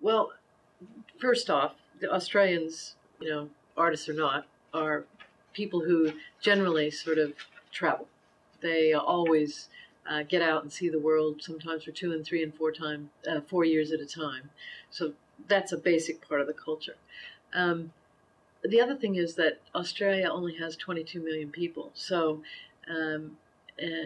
Well, first off, the Australians, you know, artists or not, are people who generally sort of travel. They always uh, get out and see the world, sometimes for two and three and four time, uh, four years at a time. So that's a basic part of the culture. Um, the other thing is that Australia only has 22 million people, so um,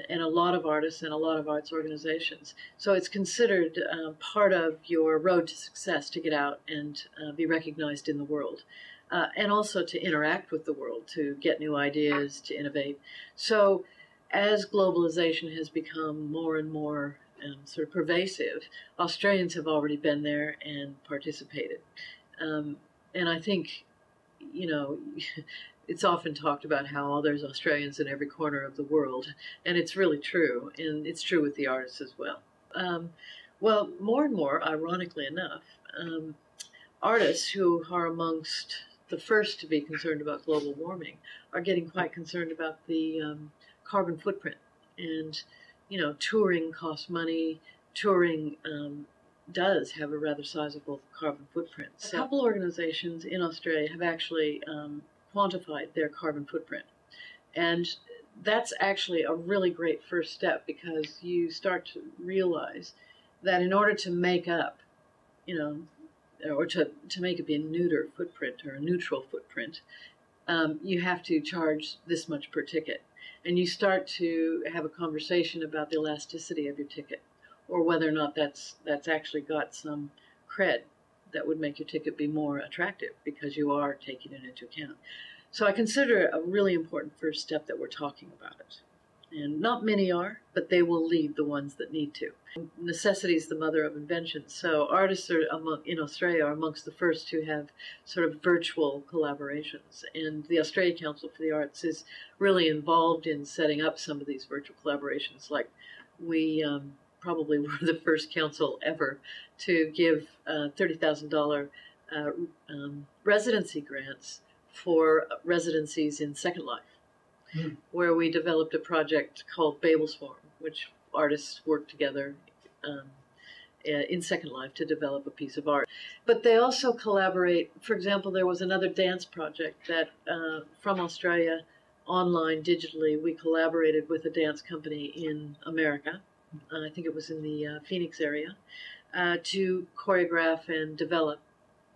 and a lot of artists and a lot of arts organizations. So it's considered uh, part of your road to success to get out and uh, be recognized in the world. Uh, and also to interact with the world, to get new ideas, to innovate. So, as globalization has become more and more um, sort of pervasive, Australians have already been there and participated. Um, and I think, you know, it's often talked about how oh, there's Australians in every corner of the world, and it's really true, and it's true with the artists as well. Um, well, more and more, ironically enough, um, artists who are amongst the first to be concerned about global warming are getting quite concerned about the um, carbon footprint. And, you know, touring costs money, touring um, does have a rather sizable carbon footprint. So a couple organizations in Australia have actually um, quantified their carbon footprint. And that's actually a really great first step because you start to realize that in order to make up, you know, or to, to make it be a neuter footprint or a neutral footprint, um, you have to charge this much per ticket. And you start to have a conversation about the elasticity of your ticket or whether or not that's, that's actually got some cred that would make your ticket be more attractive because you are taking it into account. So I consider it a really important first step that we're talking about it. And not many are, but they will lead the ones that need to. Necessity is the mother of invention. So artists are among, in Australia are amongst the first to have sort of virtual collaborations. And the Australia Council for the Arts is really involved in setting up some of these virtual collaborations. Like we um, probably were the first council ever to give uh, $30,000 uh, um, residency grants for residencies in Second Life, mm. where we developed a project called Babel Swarm, which artists worked together um, in Second Life to develop a piece of art. But they also collaborate. For example, there was another dance project that uh, from Australia, online digitally, we collaborated with a dance company in America uh, I think it was in the uh, Phoenix area, uh, to choreograph and develop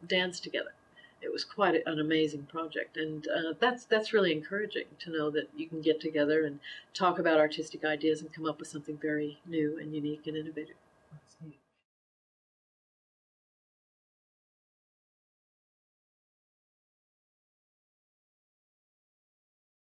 dance together. It was quite an amazing project, and uh, that's that's really encouraging to know that you can get together and talk about artistic ideas and come up with something very new and unique and innovative.